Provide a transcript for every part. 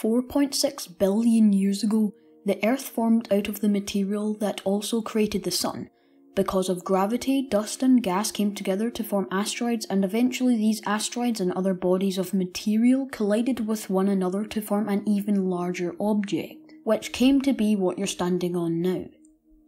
4.6 billion years ago, the Earth formed out of the material that also created the Sun. Because of gravity, dust and gas came together to form asteroids, and eventually these asteroids and other bodies of material collided with one another to form an even larger object, which came to be what you're standing on now.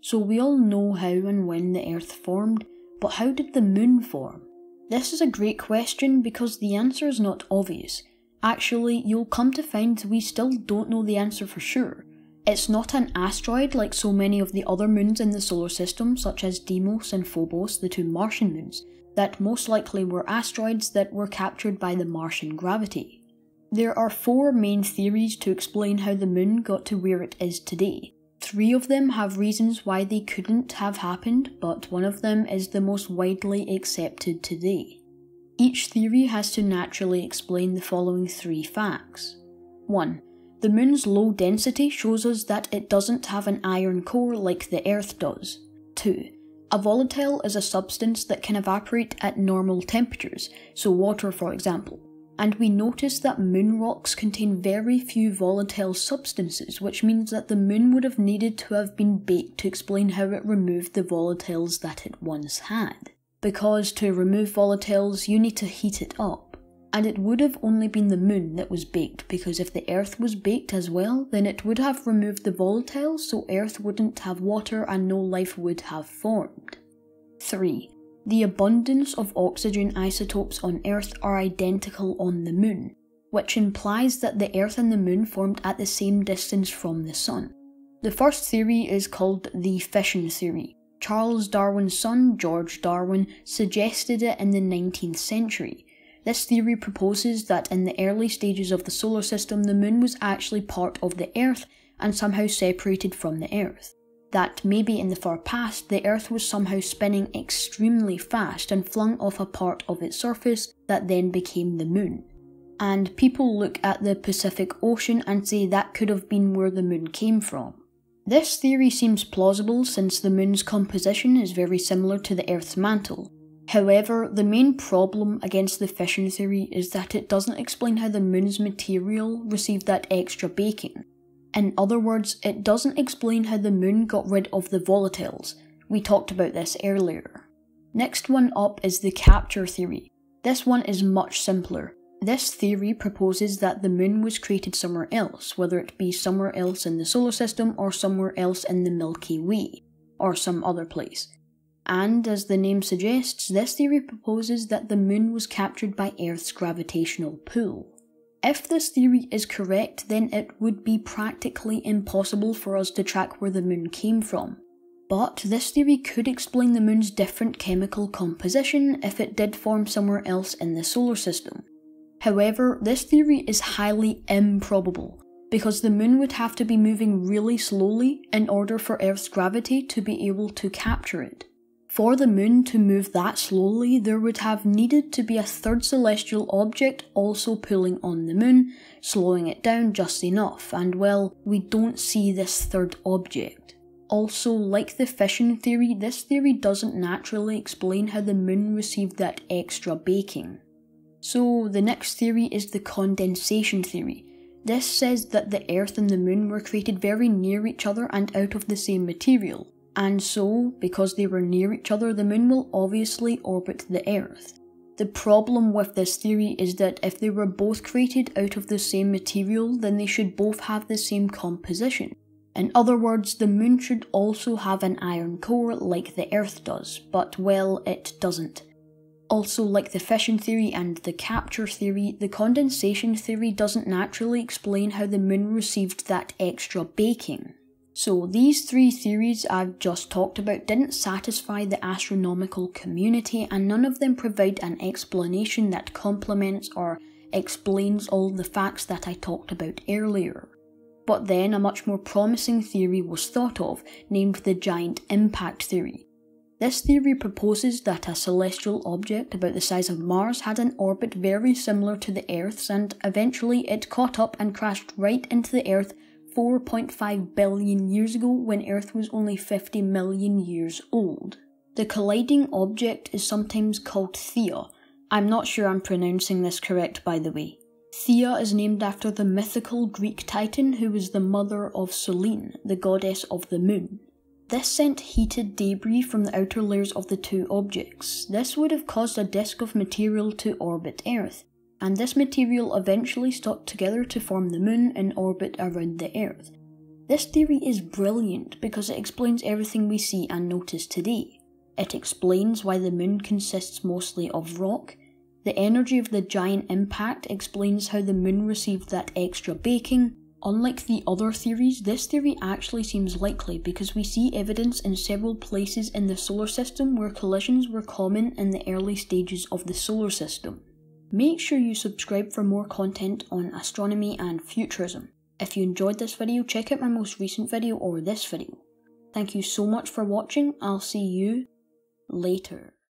So we all know how and when the Earth formed, but how did the Moon form? This is a great question because the answer is not obvious. Actually, you'll come to find we still don't know the answer for sure. It's not an asteroid like so many of the other moons in the solar system, such as Deimos and Phobos, the two Martian moons, that most likely were asteroids that were captured by the Martian gravity. There are four main theories to explain how the moon got to where it is today. Three of them have reasons why they couldn't have happened, but one of them is the most widely accepted today. Each theory has to naturally explain the following three facts. 1. The moon's low density shows us that it doesn't have an iron core like the Earth does. 2. A volatile is a substance that can evaporate at normal temperatures, so water for example and we notice that moon rocks contain very few volatile substances, which means that the moon would have needed to have been baked to explain how it removed the volatiles that it once had. Because to remove volatiles, you need to heat it up. And it would have only been the moon that was baked, because if the Earth was baked as well, then it would have removed the volatiles, so Earth wouldn't have water and no life would have formed. 3. The abundance of oxygen isotopes on Earth are identical on the Moon, which implies that the Earth and the Moon formed at the same distance from the Sun. The first theory is called the fission theory. Charles Darwin's son, George Darwin, suggested it in the 19th century. This theory proposes that in the early stages of the solar system, the Moon was actually part of the Earth and somehow separated from the Earth that maybe in the far past the Earth was somehow spinning extremely fast and flung off a part of its surface that then became the Moon. And people look at the Pacific Ocean and say that could have been where the Moon came from. This theory seems plausible since the Moon's composition is very similar to the Earth's mantle. However, the main problem against the fission theory is that it doesn't explain how the Moon's material received that extra baking. In other words, it doesn't explain how the moon got rid of the volatiles. We talked about this earlier. Next one up is the capture theory. This one is much simpler. This theory proposes that the moon was created somewhere else, whether it be somewhere else in the solar system or somewhere else in the Milky Way, or some other place. And as the name suggests, this theory proposes that the moon was captured by Earth's gravitational pull. If this theory is correct, then it would be practically impossible for us to track where the moon came from. But this theory could explain the moon's different chemical composition if it did form somewhere else in the solar system. However, this theory is highly improbable, because the moon would have to be moving really slowly in order for Earth's gravity to be able to capture it. For the moon to move that slowly, there would have needed to be a third celestial object also pulling on the moon, slowing it down just enough, and well, we don't see this third object. Also, like the fission theory, this theory doesn't naturally explain how the moon received that extra baking. So, the next theory is the condensation theory. This says that the Earth and the Moon were created very near each other and out of the same material, and so, because they were near each other, the moon will obviously orbit the Earth. The problem with this theory is that if they were both created out of the same material, then they should both have the same composition. In other words, the moon should also have an iron core like the Earth does, but well, it doesn't. Also, like the fission theory and the capture theory, the condensation theory doesn't naturally explain how the moon received that extra baking. So these three theories I've just talked about didn't satisfy the astronomical community and none of them provide an explanation that complements or explains all the facts that I talked about earlier. But then a much more promising theory was thought of, named the giant impact theory. This theory proposes that a celestial object about the size of Mars had an orbit very similar to the Earth's and eventually it caught up and crashed right into the Earth 4.5 billion years ago when Earth was only 50 million years old. The colliding object is sometimes called Theia. I'm not sure I'm pronouncing this correct by the way. Theia is named after the mythical Greek titan who was the mother of Selene, the goddess of the moon. This sent heated debris from the outer layers of the two objects. This would have caused a disk of material to orbit Earth, and this material eventually stuck together to form the moon in orbit around the Earth. This theory is brilliant because it explains everything we see and notice today. It explains why the moon consists mostly of rock. The energy of the giant impact explains how the moon received that extra baking. Unlike the other theories, this theory actually seems likely because we see evidence in several places in the solar system where collisions were common in the early stages of the solar system. Make sure you subscribe for more content on astronomy and futurism. If you enjoyed this video, check out my most recent video or this video. Thank you so much for watching, I'll see you later.